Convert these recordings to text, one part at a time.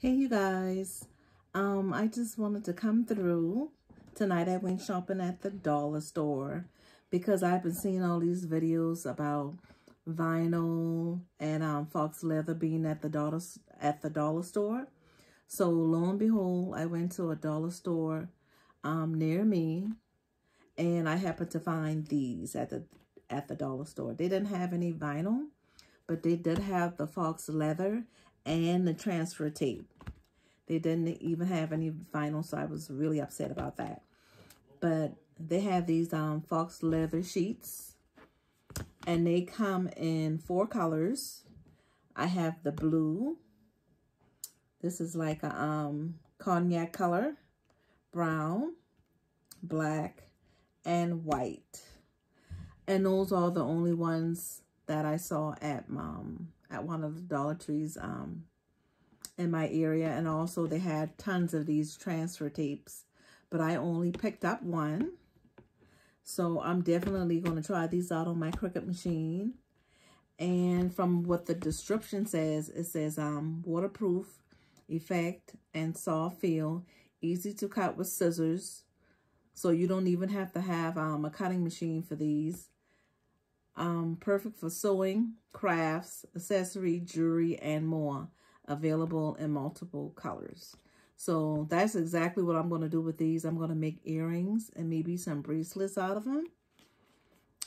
Hey you guys, um, I just wanted to come through. Tonight I went shopping at the dollar store because I've been seeing all these videos about vinyl and um, fox leather being at the dollar at the dollar store. So lo and behold, I went to a dollar store um, near me and I happened to find these at the at the dollar store. They didn't have any vinyl, but they did have the fox leather and the transfer tape. They didn't even have any vinyl, so I was really upset about that. But they have these um, fox leather sheets, and they come in four colors. I have the blue. This is like a um, cognac color, brown, black, and white. And those are the only ones that I saw at um, at one of the Dollar Trees um, in my area. And also they had tons of these transfer tapes. But I only picked up one. So I'm definitely going to try these out on my Cricut machine. And from what the description says, it says um, waterproof, effect, and soft feel. Easy to cut with scissors. So you don't even have to have um, a cutting machine for these. Um, perfect for sewing, crafts, accessory, jewelry, and more. Available in multiple colors. So that's exactly what I'm going to do with these. I'm going to make earrings and maybe some bracelets out of them.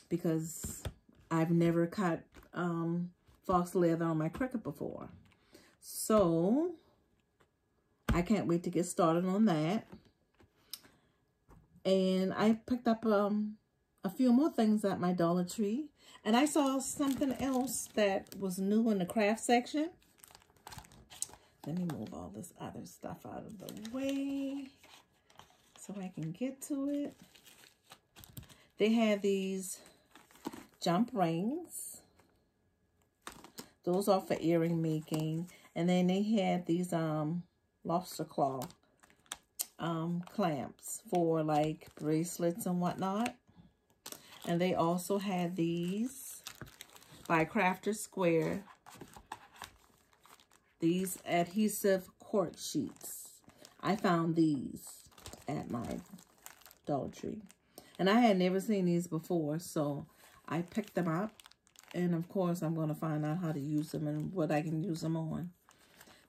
Because I've never cut um, fox leather on my Cricut before. So I can't wait to get started on that. And I picked up um, a few more things at my Dollar Tree. And I saw something else that was new in the craft section. Let me move all this other stuff out of the way so I can get to it. They had these jump rings. Those are for earring making. And then they had these um lobster claw um clamps for like bracelets and whatnot. And they also had these by Crafter Square. These adhesive cord sheets. I found these at my Dollar Tree. And I had never seen these before, so I picked them up. And of course, I'm going to find out how to use them and what I can use them on.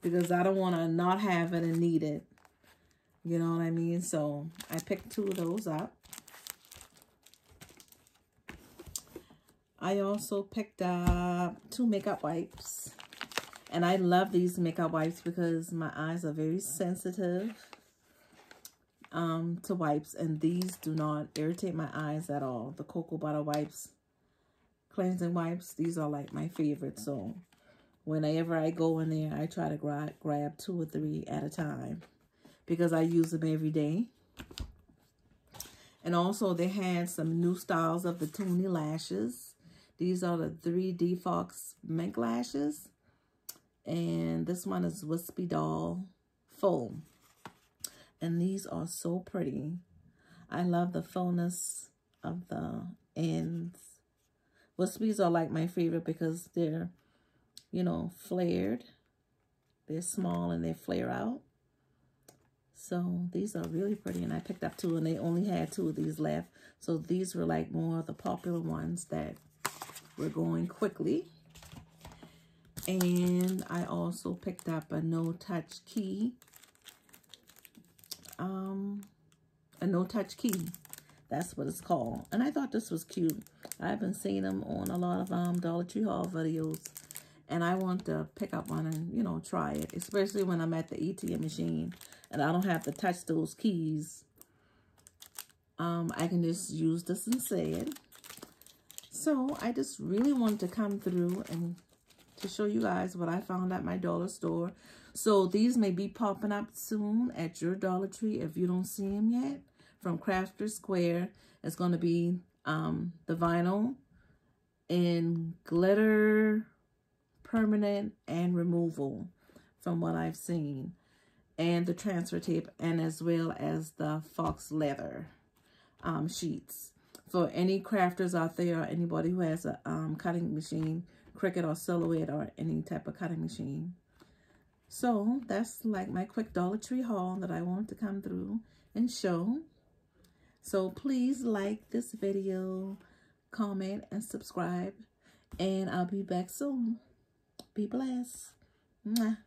Because I don't want to not have it and need it. You know what I mean? So I picked two of those up. I also picked up two makeup wipes. And I love these makeup wipes because my eyes are very sensitive um, to wipes. And these do not irritate my eyes at all. The Cocoa Butter wipes, cleansing wipes, these are like my favorite. So whenever I go in there, I try to gra grab two or three at a time because I use them every day. And also they had some new styles of the Toonie lashes. These are the 3D Fox mink lashes. And this one is Wispy Doll Full. And these are so pretty. I love the fullness of the ends. Wispies are like my favorite because they're, you know, flared. They're small and they flare out. So these are really pretty. And I picked up two and they only had two of these left. So these were like more of the popular ones that we're going quickly. And I also picked up a no-touch key. Um, a no-touch key. That's what it's called. And I thought this was cute. I've been seeing them on a lot of um, Dollar Tree haul videos. And I want to pick up one and, you know, try it. Especially when I'm at the ATM machine. And I don't have to touch those keys. Um, I can just use this instead. So I just really wanted to come through and to show you guys what I found at my dollar store. So these may be popping up soon at your Dollar Tree if you don't see them yet. From Crafter Square, it's going to be um, the vinyl in glitter, permanent, and removal from what I've seen. And the transfer tape and as well as the fox leather um, sheets for any crafters out there or anybody who has a um, cutting machine, Cricut or Silhouette or any type of cutting machine. So that's like my quick Dollar Tree haul that I wanted to come through and show. So please like this video, comment, and subscribe. And I'll be back soon. Be blessed. Mwah.